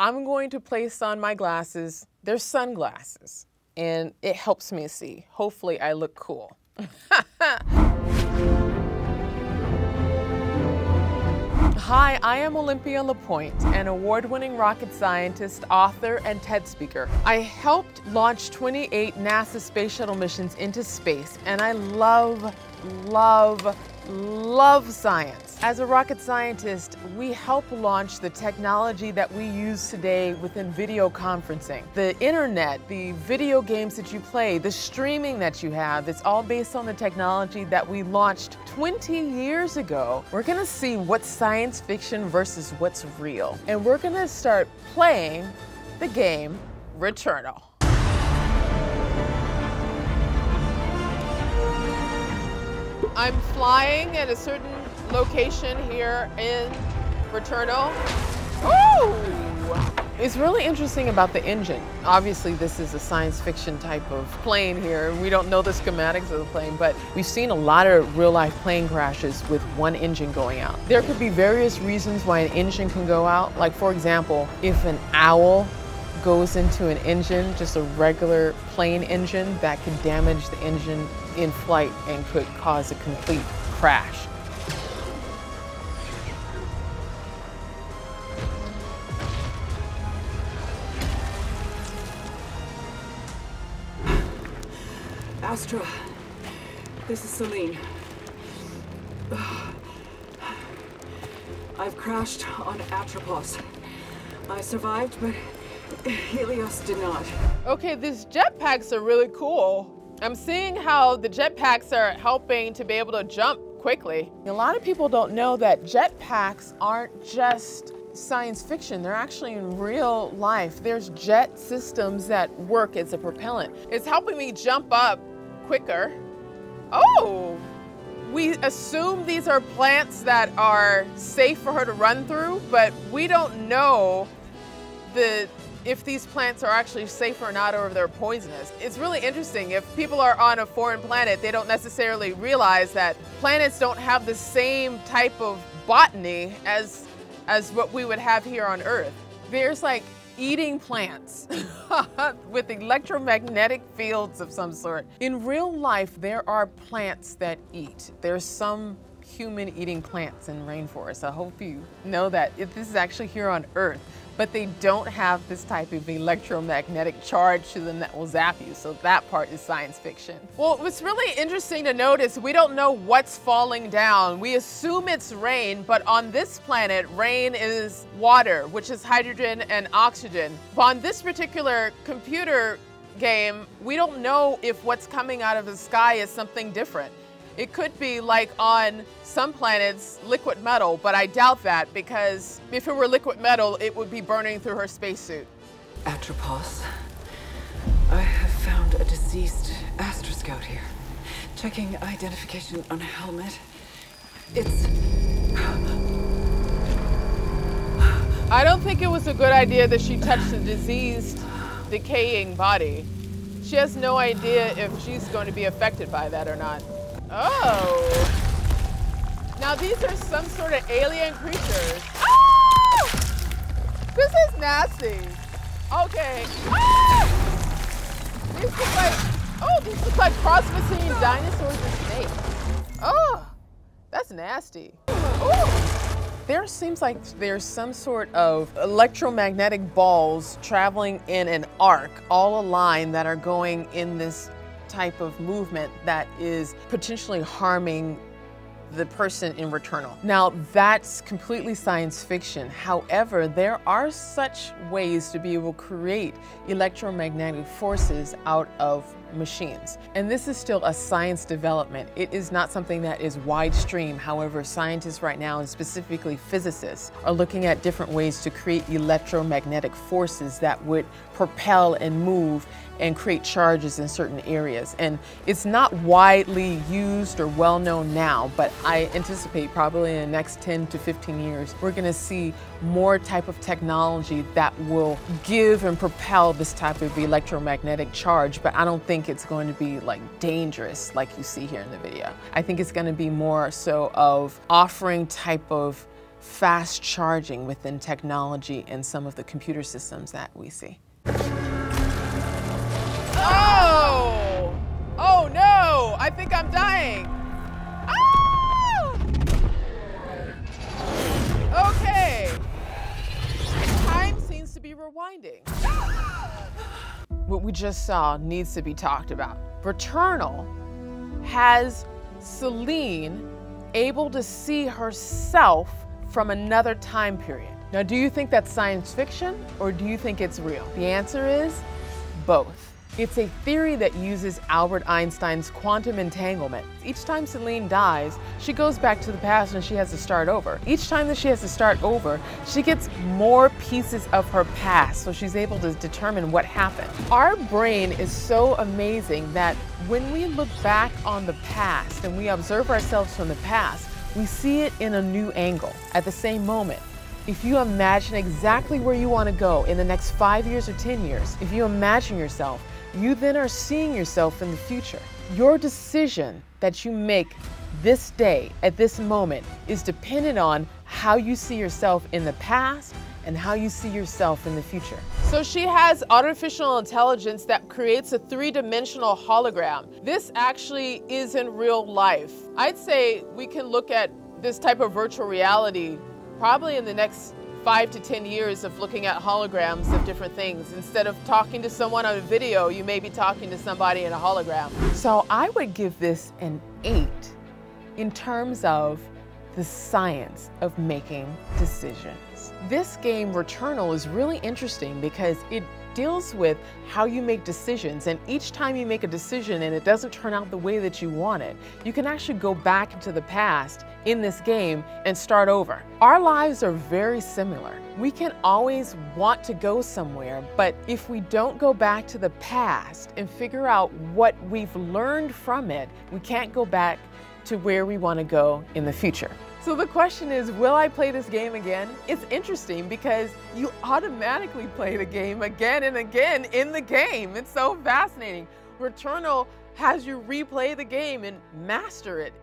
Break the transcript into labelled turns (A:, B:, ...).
A: I'm going to place on my glasses. They're sunglasses, and it helps me see. Hopefully, I look cool. Hi, I am Olympia LePoint, an award-winning rocket scientist, author, and TED speaker. I helped launch 28 NASA space shuttle missions into space, and I love, love, love science. As a rocket scientist, we help launch the technology that we use today within video conferencing. The internet, the video games that you play, the streaming that you have, it's all based on the technology that we launched 20 years ago. We're gonna see what's science fiction versus what's real. And we're gonna start playing the game Returnal. I'm flying at a certain location here in Returnal. Ooh! It's really interesting about the engine. Obviously, this is a science fiction type of plane here. We don't know the schematics of the plane, but we've seen a lot of real life plane crashes with one engine going out. There could be various reasons why an engine can go out. Like, for example, if an owl goes into an engine, just a regular plane engine, that could damage the engine in flight and could cause a complete crash.
B: Astra, this is Selene. I've crashed on Atropos. I survived, but Helios did not.
A: Okay, these jetpacks are really cool. I'm seeing how the jetpacks are helping to be able to jump quickly. A lot of people don't know that jetpacks aren't just science fiction. They're actually in real life. There's jet systems that work as a propellant. It's helping me jump up quicker. Oh, we assume these are plants that are safe for her to run through, but we don't know the if these plants are actually safe or not or if they're poisonous. It's really interesting. If people are on a foreign planet, they don't necessarily realize that planets don't have the same type of botany as, as what we would have here on Earth. There's like eating plants with electromagnetic fields of some sort. In real life, there are plants that eat. There's some human eating plants in rainforests. I hope you know that if this is actually here on Earth but they don't have this type of electromagnetic charge to them that will zap you. So that part is science fiction. Well, what's really interesting to notice, we don't know what's falling down. We assume it's rain, but on this planet, rain is water, which is hydrogen and oxygen. But on this particular computer game, we don't know if what's coming out of the sky is something different. It could be like on some planets, liquid metal, but I doubt that because if it were liquid metal, it would be burning through her spacesuit.
B: Atropos. I have found a deceased Astra Scout here. Checking identification on a helmet. It's...
A: I don't think it was a good idea that she touched a diseased, decaying body. She has no idea if she's going to be affected by that or not. Oh. Now these are some sort of alien creatures. Oh! This is nasty. Okay. Oh! These look like, oh, these look like cross between dinosaurs and snakes. Oh, that's nasty. There seems like there's some sort of electromagnetic balls traveling in an arc, all aligned, that are going in this type of movement that is potentially harming the person in Returnal. Now, that's completely science fiction. However, there are such ways to be able to create electromagnetic forces out of machines. And this is still a science development. It is not something that is wide stream. However, scientists right now, and specifically physicists, are looking at different ways to create electromagnetic forces that would propel and move and create charges in certain areas. And it's not widely used or well known now, but I anticipate probably in the next 10 to 15 years, we're gonna see more type of technology that will give and propel this type of electromagnetic charge, but I don't think think it's going to be like dangerous like you see here in the video. I think it's going to be more so of offering type of fast charging within technology and some of the computer systems that we see. Oh! Oh no! I think I'm dying. Ah! Okay. Time seems to be rewinding. What we just saw needs to be talked about. Returnal has Selene able to see herself from another time period. Now, do you think that's science fiction or do you think it's real? The answer is both. It's a theory that uses Albert Einstein's quantum entanglement. Each time Selene dies, she goes back to the past and she has to start over. Each time that she has to start over, she gets more pieces of her past, so she's able to determine what happened. Our brain is so amazing that when we look back on the past and we observe ourselves from the past, we see it in a new angle at the same moment. If you imagine exactly where you want to go in the next five years or 10 years, if you imagine yourself, you then are seeing yourself in the future. Your decision that you make this day, at this moment, is dependent on how you see yourself in the past and how you see yourself in the future. So she has artificial intelligence that creates a three-dimensional hologram. This actually is in real life. I'd say we can look at this type of virtual reality probably in the next five to 10 years of looking at holograms of different things. Instead of talking to someone on a video, you may be talking to somebody in a hologram. So I would give this an eight in terms of the science of making decisions. This game, Returnal, is really interesting because it deals with how you make decisions. And each time you make a decision and it doesn't turn out the way that you want it, you can actually go back into the past in this game and start over. Our lives are very similar. We can always want to go somewhere, but if we don't go back to the past and figure out what we've learned from it, we can't go back to where we want to go in the future. So the question is, will I play this game again? It's interesting because you automatically play the game again and again in the game. It's so fascinating. Returnal has you replay the game and master it